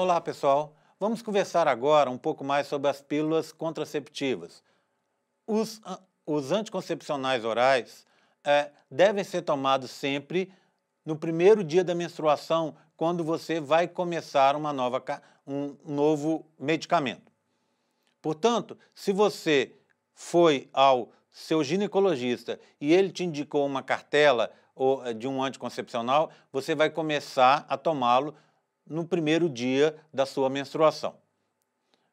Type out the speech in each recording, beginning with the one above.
Olá, pessoal. Vamos conversar agora um pouco mais sobre as pílulas contraceptivas. Os, os anticoncepcionais orais é, devem ser tomados sempre no primeiro dia da menstruação, quando você vai começar uma nova, um novo medicamento. Portanto, se você foi ao seu ginecologista e ele te indicou uma cartela de um anticoncepcional, você vai começar a tomá-lo no primeiro dia da sua menstruação.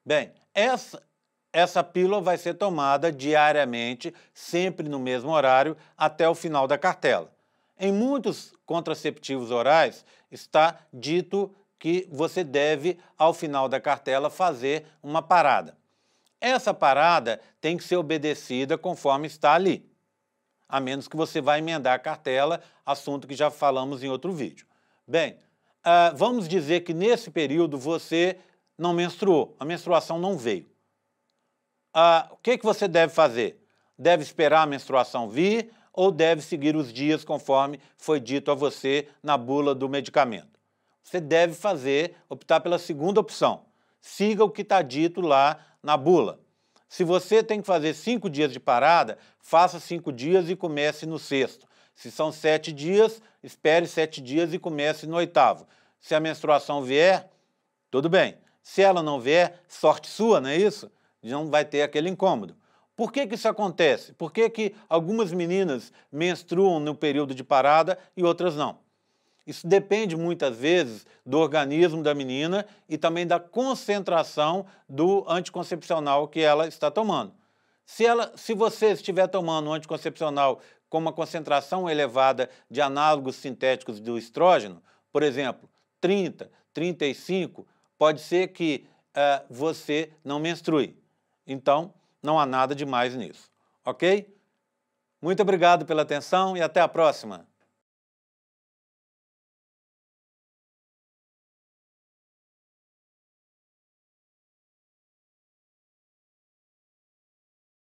Bem, essa, essa pílula vai ser tomada diariamente, sempre no mesmo horário, até o final da cartela. Em muitos contraceptivos orais está dito que você deve, ao final da cartela, fazer uma parada. Essa parada tem que ser obedecida conforme está ali, a menos que você vá emendar a cartela, assunto que já falamos em outro vídeo. Bem, ah, vamos dizer que nesse período você não menstruou, a menstruação não veio. Ah, o que, que você deve fazer? Deve esperar a menstruação vir ou deve seguir os dias conforme foi dito a você na bula do medicamento? Você deve fazer, optar pela segunda opção. Siga o que está dito lá na bula. Se você tem que fazer cinco dias de parada, faça cinco dias e comece no sexto. Se são sete dias, espere sete dias e comece no oitavo. Se a menstruação vier, tudo bem. Se ela não vier, sorte sua, não é isso? Não vai ter aquele incômodo. Por que, que isso acontece? Por que, que algumas meninas menstruam no período de parada e outras não? Isso depende muitas vezes do organismo da menina e também da concentração do anticoncepcional que ela está tomando. Se, ela, se você estiver tomando um anticoncepcional com uma concentração elevada de análogos sintéticos do estrógeno, por exemplo, 30, 35, pode ser que uh, você não menstrue. Então, não há nada de mais nisso, ok? Muito obrigado pela atenção e até a próxima!